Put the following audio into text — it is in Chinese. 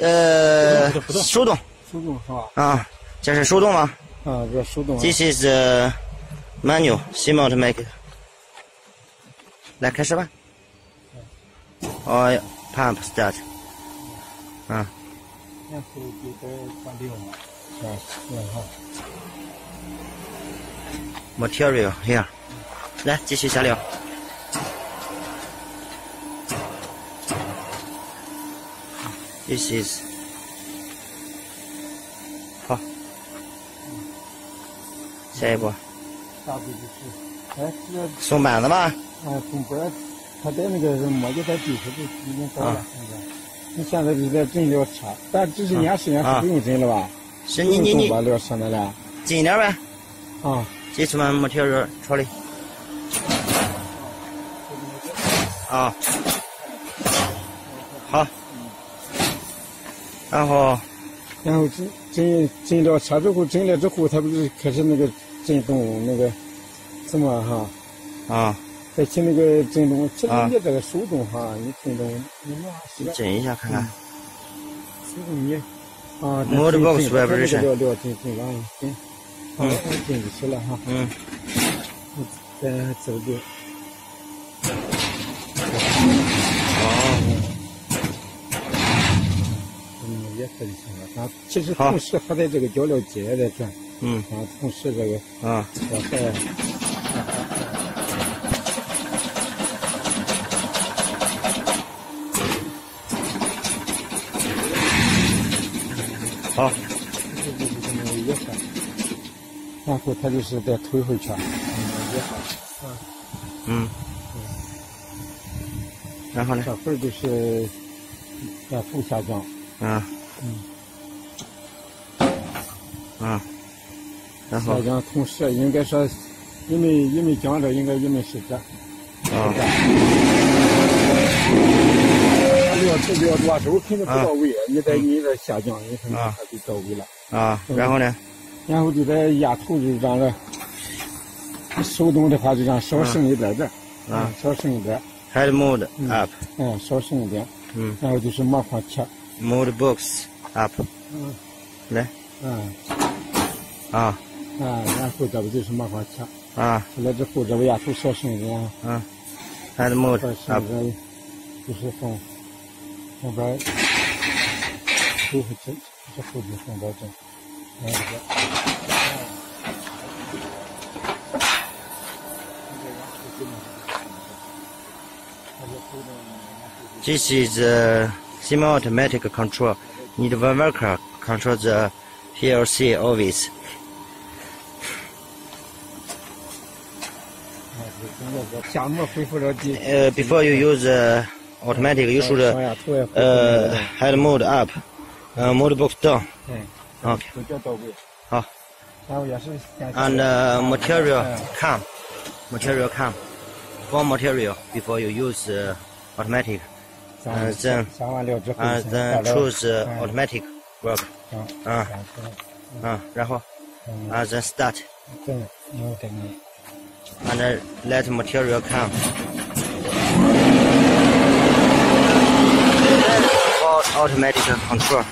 呃，手动手动是吧？啊，这是手动吗？啊，这手动。This is uh, manual semi-automatic。来开始吧。Oil pump start。啊，然后就该关掉了。啊，是哈。material here。来，继续下料。This is 好，下一步大致就是，哎，这个松板子吧。啊，中边儿他在那个墨就在地下就已经到了。你现在就在整料车，但只是演示演啊示，不用整了吧？是你你你把料上来了。近一点呗，啊，接触完 material 处理。啊，好。然后然后震震震了车之后，震了之后，它不是开始那个震动那个什么哈？啊，再起那个震动，其实啊你这个手动哈，你震动你拿是震一下看看。手动你啊，Modbox 这 vibration 料料震震完了，震，啊，震就起了哈。嗯，再走就哦，嗯也可以行了。啊，其实同时还在这个脚料机也在转，嗯。啊，同时这个。啊，这还好，然后他就是再推回去，嗯，也好，嗯，嗯，然后呢？这会儿就是在负下降，啊，嗯，啊，然后下降同时应该说，你们你们讲着应该你们是这，啊料这料多时候肯定不到位，你在你这下降，你可能就到位了。啊，然后呢？然后就在压头就让这手动的话就让少剩一点点，啊，少剩一点，head mode 嗯 up，嗯，少剩一点，嗯然后就是往上切，，mode box up，嗯来嗯啊啊，然后这不就是往上切，啊出来之后这个压头少剩一点，啊，head 再 mode 剩 up，个就是从后边推回去，之后就从这正，然后这个。This is uh, semi-automatic control. Need one Needlemarker control the PLC always. Uh, before you use uh, automatic, you should uh, uh head mode up, uh, mode box down. Okay. Oh. And uh, material come, material come, form material before you use uh, automatic. 下呃这下完料之后 And 先 then 把料 choose uh, 嗯 automatic work. 嗯啊然后啊，然后嗯 and then start 对，嗯对嗯 and then let material come. For automatic control.